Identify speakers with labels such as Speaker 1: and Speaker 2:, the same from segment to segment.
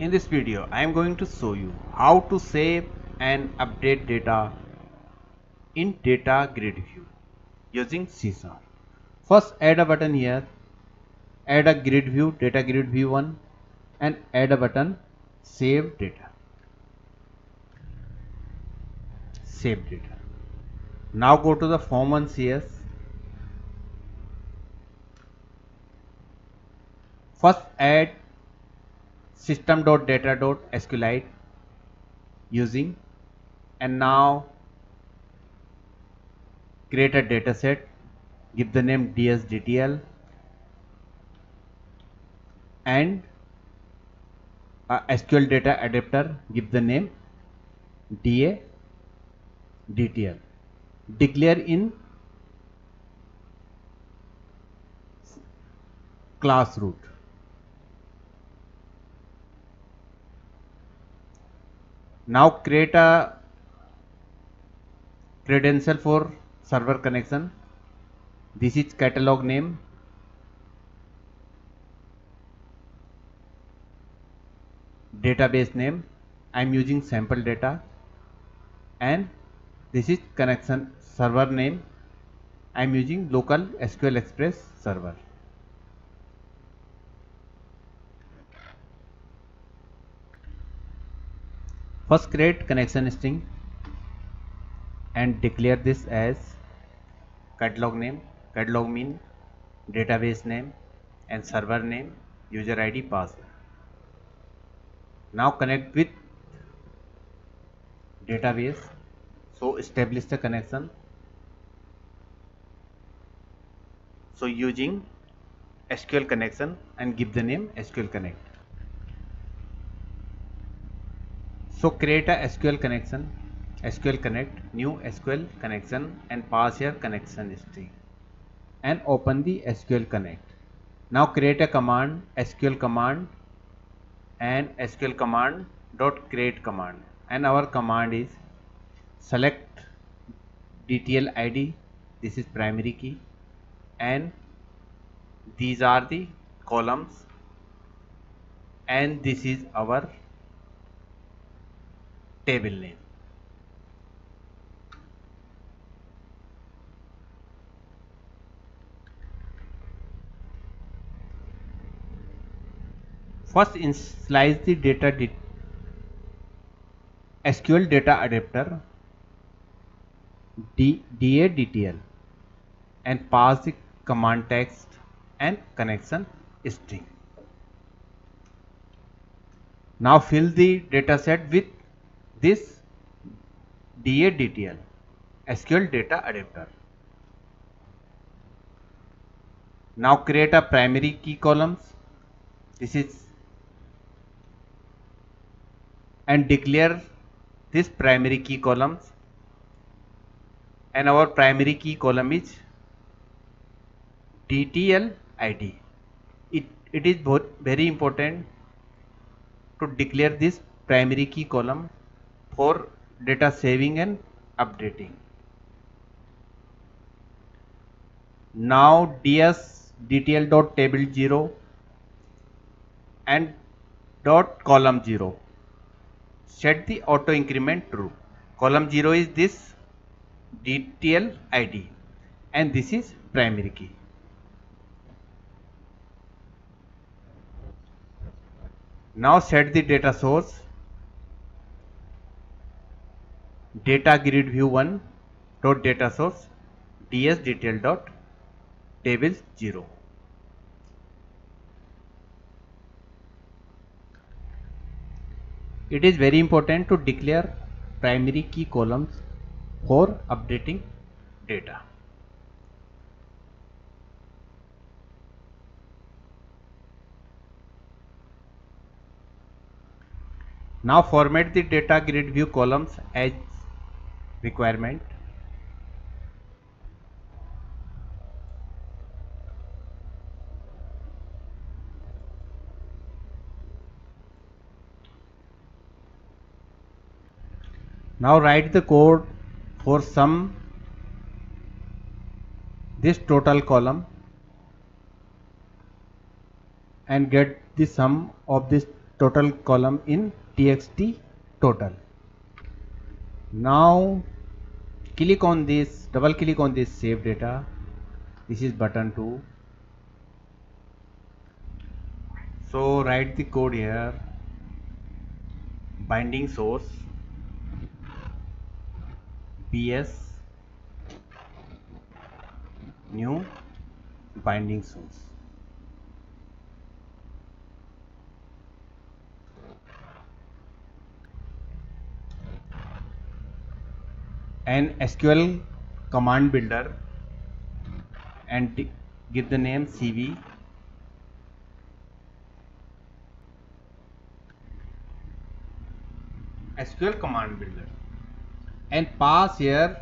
Speaker 1: In this video, I am going to show you how to save and update data in Data Grid View using C. First, add a button here, add a grid view, Data Grid View 1 and add a button Save Data. Save Data. Now go to the Form 1 CS. First add system.data.sqlite using and now create a dataset. Give the name dsdtl and SQL data adapter give the name da dtl declare in class root now create a credential for server connection. This is catalog name. Database name. I am using sample data. And this is connection server name. I am using local SQL Express server First create connection string and declare this as catalog name, catalog mean, database name and server name, user ID, password. Now connect with database. So establish the connection. So using SQL connection and give the name SQL connect. So create a SQL connection, SQL connect, new SQL connection and pass here connection string and open the SQL connect. Now create a command SQL command and SQL command dot create command. And our command is select DTL ID this is primary key. And these are the columns. And this is our table name. First slice the data SQL data adapter DADTL and pass the command text and connection string. Now fill the dataset with this DADTL SQL data adapter. Now create a primary key columns. This is and declare this primary key columns and our primary key column is DTL ID. It, it is very important to declare this primary key column for data saving and updating. Now ds dtl dot table 0 and dot column 0 set the auto increment true column 0 is this dtl id and this is primary key. Now set the data source data grid view 1 dot data source ds detail dot tables 0 it is very important to declare primary key columns for updating data. Now format the data grid view columns as requirement. Now write the code for sum. This total column. And get the sum of this total column in txt total. Now click on this double click on this save data. This is button 2 so write the code here. Binding source. Bs new binding source and SQL command builder and give the name CB SQL command builder. And pass here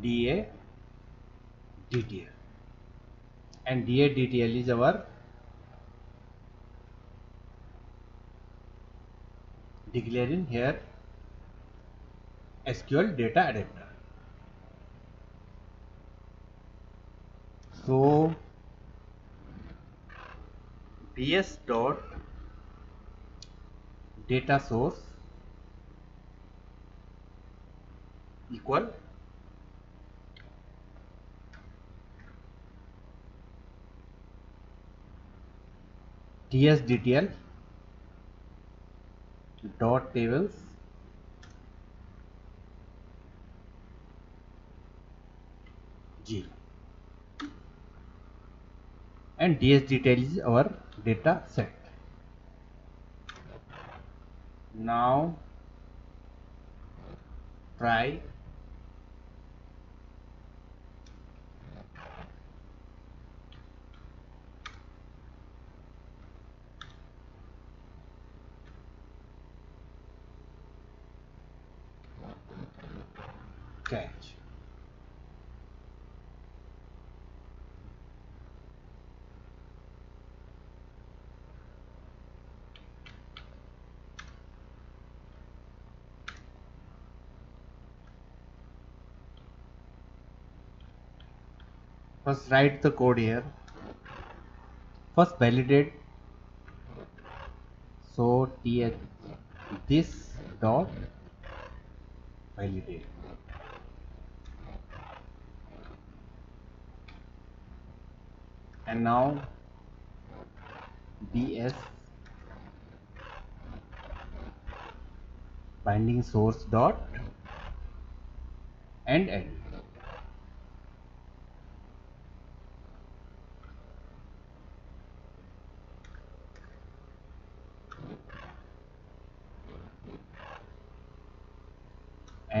Speaker 1: DA DTL and DA DTL is our declaring here SQL data adapter. So bs dot data source equal dsdtl dot tables zero and ds detail is our data set. Now try. Catch first write the code here. First validate. So th this dot validate. And now bs binding source dot and end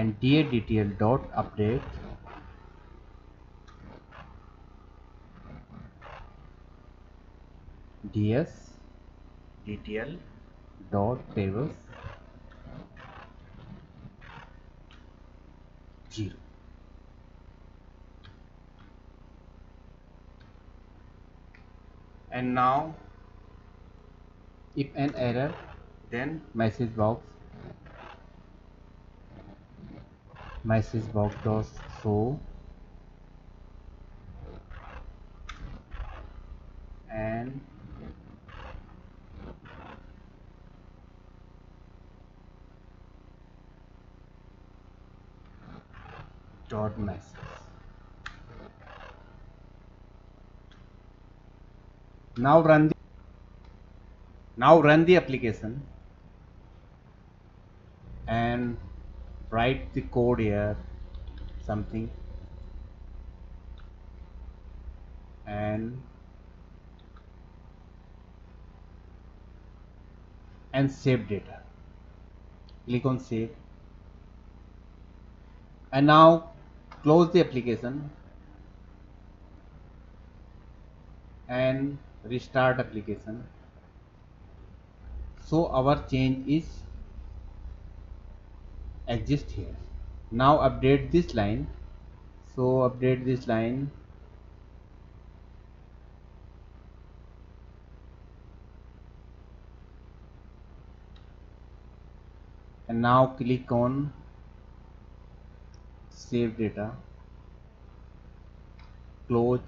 Speaker 1: and DADTL dot update. Ds dtl dot tables. 0 and now if an error then message box message box dot show and dot message now run the now run the application. And write the code here something and and save data. Click on save. And now close the application and restart application. So our change is exist here. Now update this line. So update this line. And now click on save data close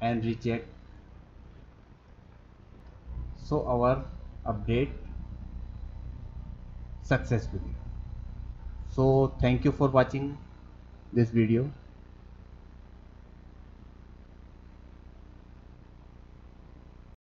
Speaker 1: and reject. So our update successfully so thank you for watching this video